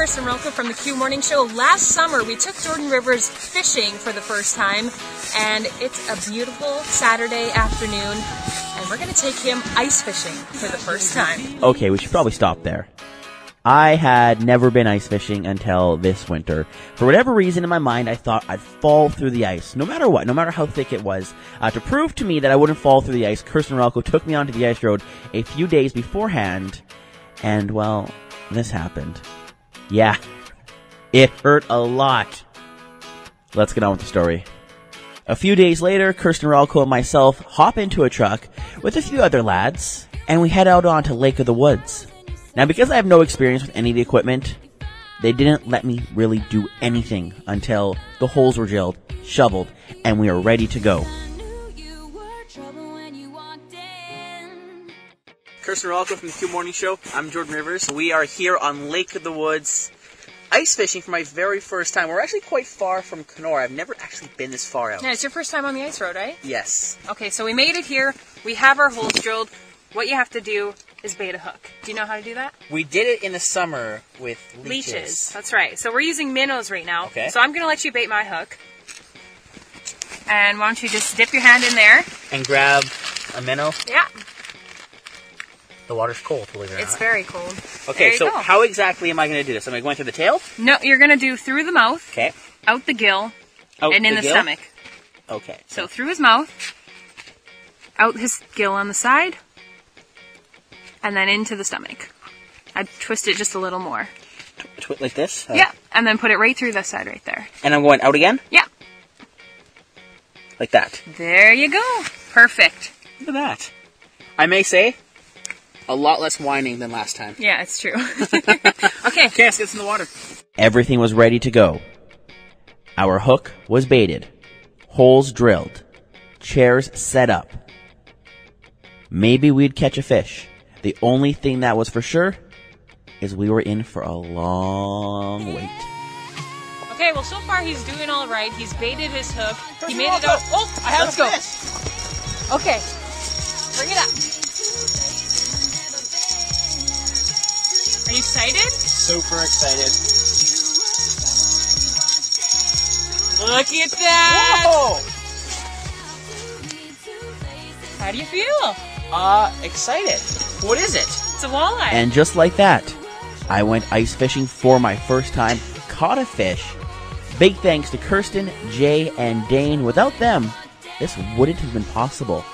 Kirsten Rolka from the Q Morning Show. Last summer, we took Jordan Rivers fishing for the first time, and it's a beautiful Saturday afternoon, and we're going to take him ice fishing for the first time. Okay, we should probably stop there. I had never been ice fishing until this winter. For whatever reason in my mind, I thought I'd fall through the ice, no matter what, no matter how thick it was. Uh, to prove to me that I wouldn't fall through the ice, Kirsten Ralco took me onto the ice road a few days beforehand, and well, this happened. Yeah, it hurt a lot. Let's get on with the story. A few days later, Kirsten Ralco and myself hop into a truck with a few other lads, and we head out onto Lake of the Woods. Now, because I have no experience with any of the equipment, they didn't let me really do anything until the holes were drilled, shoveled, and we are ready to go. Kirsten Rolko from the Q Morning Show. I'm Jordan Rivers. We are here on Lake of the Woods, ice fishing for my very first time. We're actually quite far from Kenora. I've never actually been this far out. Yeah, it's your first time on the ice road, right? Yes. Okay, so we made it here. We have our holes drilled. What you have to do is bait a hook. Do you know how to do that? We did it in the summer with leeches. Leeches. That's right. So we're using minnows right now. Okay. So I'm going to let you bait my hook. And why don't you just dip your hand in there? And grab a minnow. Yeah, The water's cold, believe it or it's not. very cold. Okay, There so go. how exactly am I going to do this? Am I going through the tail? No, you're going to do through the mouth, Okay. out the gill, Out and in the, gill? stomach. Okay. So through his mouth, out his gill on the side, and then into the stomach. I'd twist it just a little more. Tw- like this? Uh, Yeah, and then put it right through this side right there. And I'm going out again? Yeah, Like that. there you go. Perfect. Look at that. I may say, a lot less whining than last time. Yeah, it's true. okay, Okay, let's get in the water. Everything was ready to go. Our hook was baited, holes drilled, chairs set up. Maybe we'd catch a fish. The only thing that was for sure is we were in for a long wait. Okay, well, so far he's doing all right. He's baited his hook. He made it out. Oh, I have Let's go. Okay, Are you excited? Super excited. Look at that. Whoa! How do you feel? Uh, excited. What is it? It's a walleye. And just like that, I went ice fishing for my first time, caught a fish. Big thanks to Kirsten, Jay, and Dane. Without them, this wouldn't have been possible.